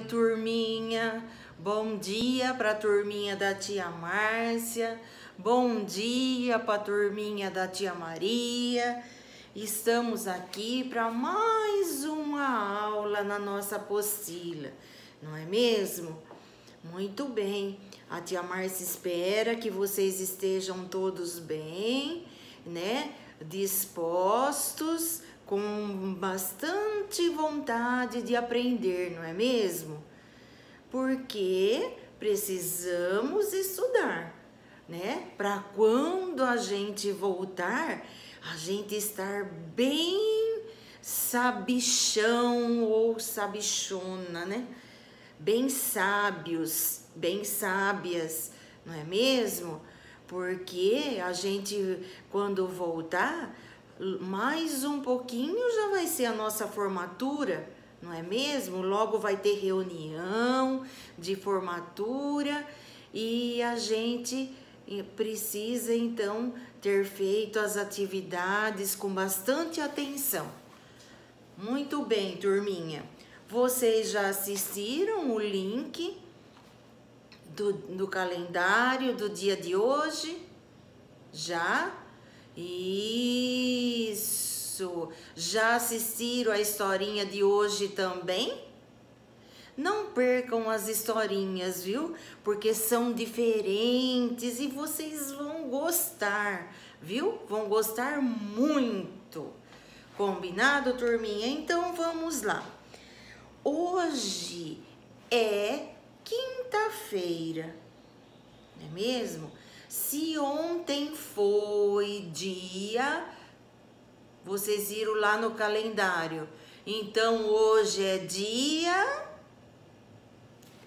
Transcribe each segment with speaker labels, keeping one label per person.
Speaker 1: Turminha. Bom dia para a turminha da tia Márcia. Bom dia para a turminha da tia Maria. Estamos aqui para mais uma aula na nossa apostila, não é mesmo? Muito bem. A tia Márcia espera que vocês estejam todos bem, né? Dispostos com bastante vontade de aprender, não é mesmo? Porque precisamos estudar, né? Para quando a gente voltar, a gente estar bem sabichão ou sabichona, né? Bem sábios, bem sábias, não é mesmo? Porque a gente, quando voltar, mais um pouquinho já vai ser a nossa formatura, não é mesmo? Logo vai ter reunião de formatura e a gente precisa então ter feito as atividades com bastante atenção. Muito bem, turminha. Vocês já assistiram o link do, do calendário do dia de hoje? Já? Isso! Já assistiram a historinha de hoje também? Não percam as historinhas, viu? Porque são diferentes e vocês vão gostar, viu? Vão gostar muito. Combinado, turminha? Então vamos lá. Hoje é quinta-feira, não é mesmo? Se ontem foi dia, vocês viram lá no calendário. Então hoje é dia.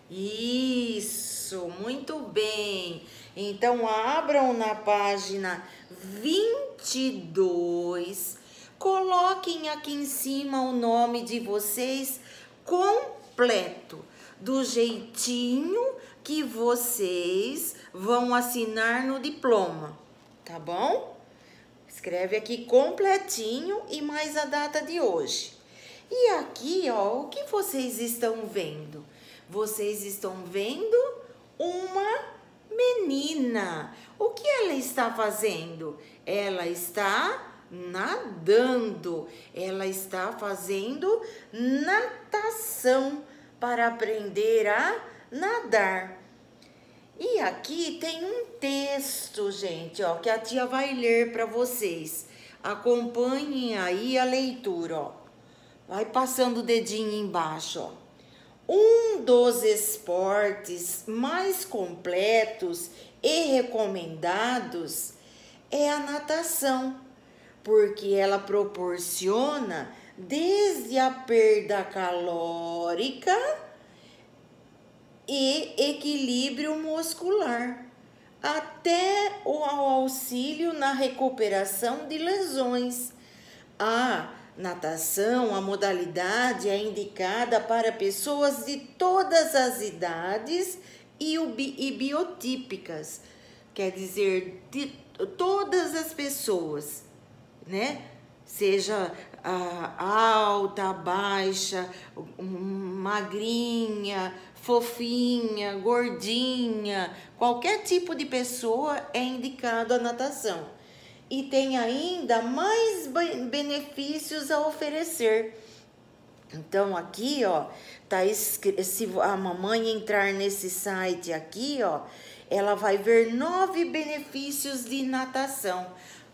Speaker 1: Isso, muito bem. Então abram na página 22. Coloquem aqui em cima o nome de vocês completo, do jeitinho que vocês vão assinar no diploma, tá bom? Escreve aqui completinho e mais a data de hoje. E aqui, ó, o que vocês estão vendo? Vocês estão vendo uma menina. O que ela está fazendo? Ela está nadando. Ela está fazendo natação para aprender a nadar. E aqui tem um texto, gente, ó, que a tia vai ler para vocês. Acompanhem aí a leitura, ó. Vai passando o dedinho embaixo, ó. Um dos esportes mais completos e recomendados é a natação, porque ela proporciona desde a perda calórica e equilíbrio muscular, até o auxílio na recuperação de lesões. A natação, a modalidade é indicada para pessoas de todas as idades e, biotípicas, quer dizer, de todas as pessoas, né? Seja alta, baixa, magrinha, fofinha, gordinha, qualquer tipo de pessoa é indicado a natação. E tem ainda mais benefícios a oferecer. Então aqui, ó, tá se a mamãe entrar nesse site aqui, ó, ela vai ver nove benefícios de natação.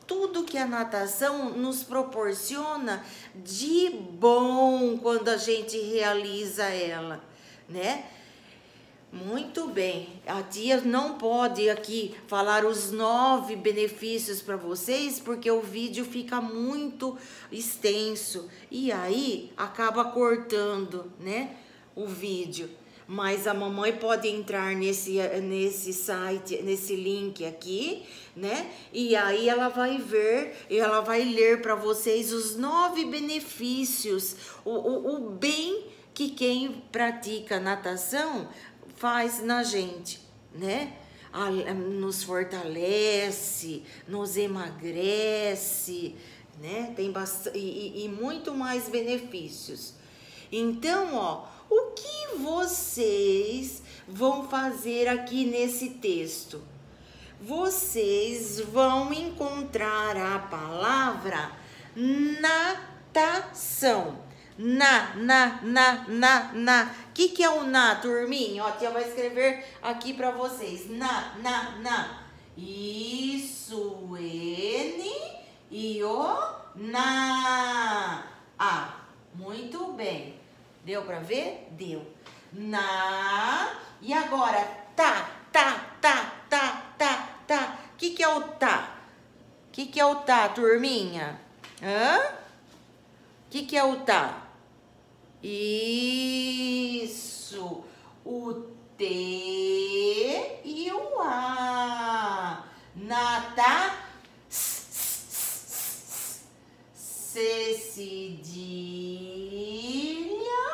Speaker 1: Tudo que a natação nos proporciona de bom quando a gente realiza ela, né? Muito bem, a tia não pode aqui falar os nove benefícios para vocês, porque o vídeo fica muito extenso e aí acaba cortando, né, o vídeo. Mas a mamãe pode entrar nesse, nesse site, nesse link aqui, né? E aí ela vai ver e ela vai ler para vocês os nove benefícios, o, o, o bem que quem pratica natação faz na gente, né? Nos fortalece, nos emagrece, né? Tem bastante, e, e muito mais benefícios. Então, ó, o que vocês vão fazer aqui nesse texto? Vocês vão encontrar a palavra natação. Na, na, na, na, na. O que, que é o na, turminha? Ó, a tia vai escrever aqui para vocês. Na, na, na. Isso, N e o na. A. Muito bem. Deu para ver? Deu. Na. E agora, tá, tá, tá, tá, tá, tá. O que, que é o tá? O que, que é o tá, turminha? Hã? O que, que é o tá? Isso. O T e o A. Nata. C cedilha.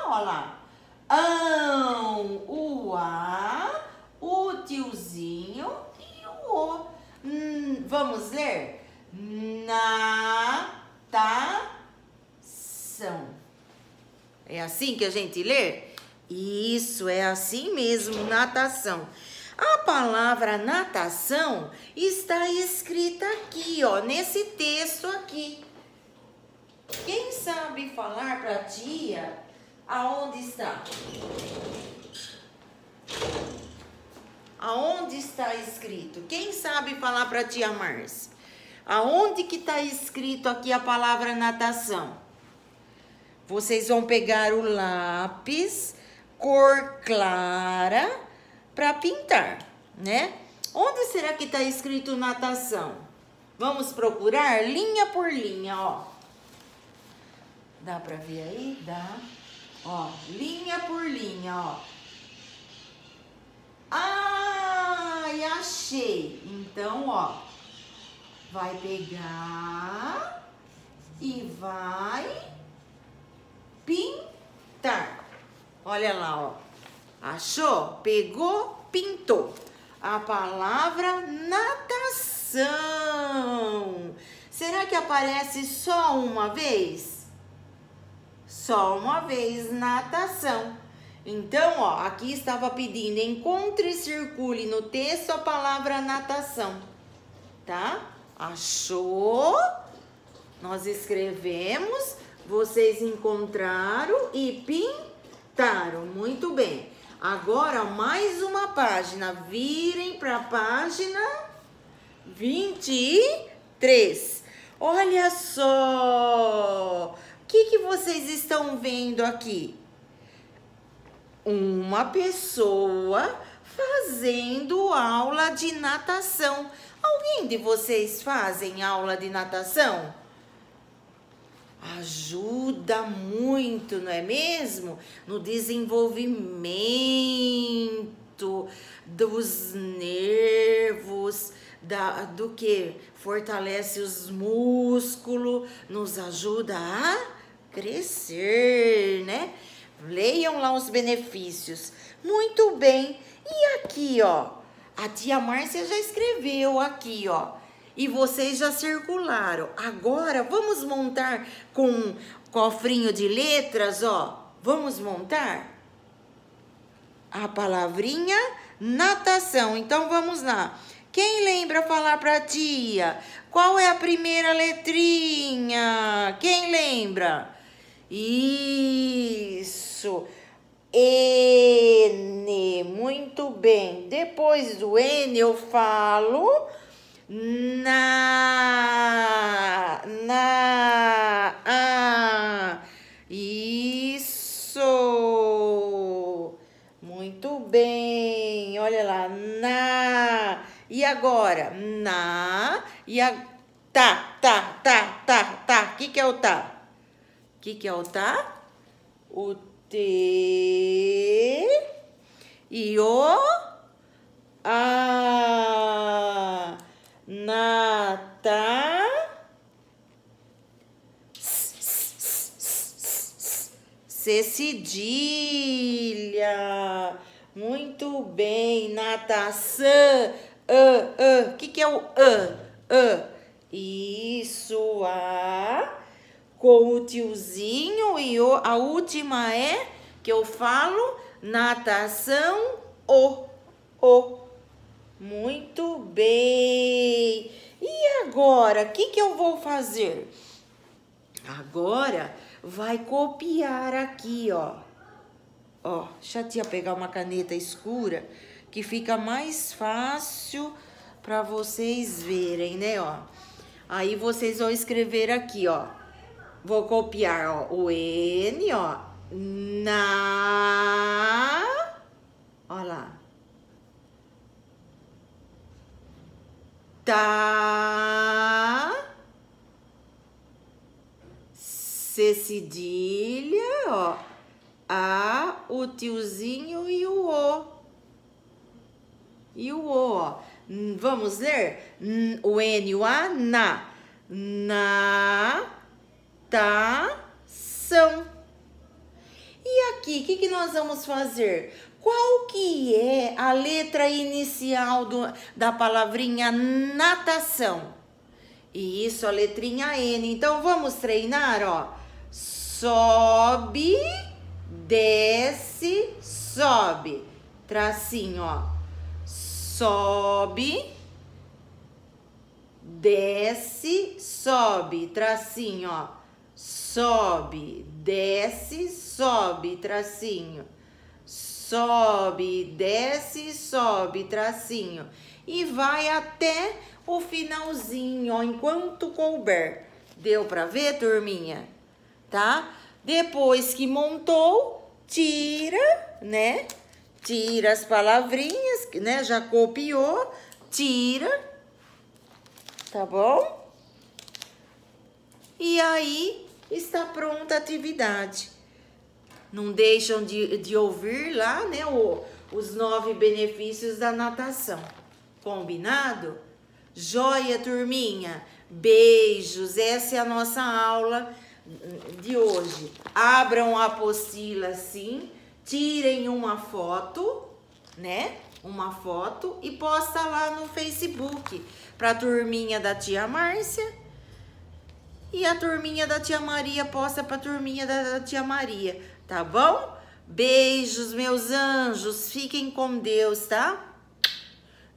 Speaker 1: Olha lá. Ão, o A, o tiozinho e o O. Hum, vamos ler? Natação. É assim que a gente lê? Isso, é assim mesmo, natação. A palavra natação está escrita aqui, ó, nesse texto aqui. Quem sabe falar para a tia aonde está? Aonde está escrito? Quem sabe falar para a tia Márcia? Aonde que está escrito aqui a palavra natação? Vocês vão pegar o lápis cor clara para pintar, né? Onde será que está escrito natação? Vamos procurar linha por linha, ó. Dá para ver aí? Dá. Ó, linha por linha, ó. Ai, achei. Então, ó, vai pegar e vai pintar. Olha lá, ó. Achou? Pegou, pintou. A palavra natação. Será que aparece só uma vez? Só uma vez, natação. Então, ó, aqui estava pedindo encontre e circule no texto a palavra natação. Tá? Achou? Nós escrevemos vocês encontraram e pintaram. Muito bem. Agora, mais uma página. Virem para a página 23. Olha só. O que, que vocês estão vendo aqui? Uma pessoa fazendo aula de natação. Alguém de vocês fazem aula de natação? Ajuda muito, não é mesmo? No desenvolvimento dos nervos, da, do que fortalece os músculos, nos ajuda a crescer, né? Leiam lá os benefícios. Muito bem. E aqui, ó, a tia Márcia já escreveu aqui, ó e vocês já circularam. Agora vamos montar com um cofrinho de letras, ó. Vamos montar a palavrinha natação. Então vamos lá. Quem lembra falar para tia? Qual é a primeira letrinha? Quem lembra? Isso. N. Muito bem. Depois do N eu falo na, na, isso, muito bem, olha lá, na, e agora, na, e a, tá, tá, tá, tá, tá, que que é o tá? Que que é o tá? O T. E o C cedilha. Muito bem, natação. O que, que é o a? a? Isso, a com o tiozinho e o, a última é que eu falo natação o o. Muito bem. E agora, o que, que eu vou fazer? Agora vai copiar aqui, ó. Ó, deixa a tia pegar uma caneta escura que fica mais fácil para vocês verem, né, ó. Aí vocês vão escrever aqui, ó. Vou copiar, ó, o N, ó. Na... Ó lá. Tá... C cedilha, ó. A, o tiozinho e o O. E o O, ó. Vamos ler? O N e o A, na. Natação. E aqui, o que, que nós vamos fazer? Qual que é a letra inicial do, da palavrinha natação? Isso, a letrinha N. Então, vamos treinar, ó. Sobe, desce, sobe. Tracinho, ó sobe, desce, sobe, tracinho, ó. Sobe, desce, sobe, tracinho. Sobe, desce, sobe, tracinho. E vai até o finalzinho, ó, enquanto couber. Deu pra ver, turminha? Tá? Depois que montou, tira, né? tira as palavrinhas, né? Já copiou, tira, tá bom? E aí está pronta a atividade. Não deixam de, de ouvir lá, né? O, os nove benefícios da natação. Combinado? Joia, turminha. Beijos. Essa é a nossa aula de hoje. Abram a apostila assim tirem uma foto, né? Uma foto e posta lá no Facebook para a turminha da tia Márcia. E a turminha da tia Maria posta para a turminha da tia Maria, tá bom? Beijos, meus anjos. Fiquem com Deus, tá?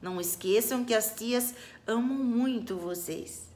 Speaker 1: Não esqueçam que as tias amam muito vocês.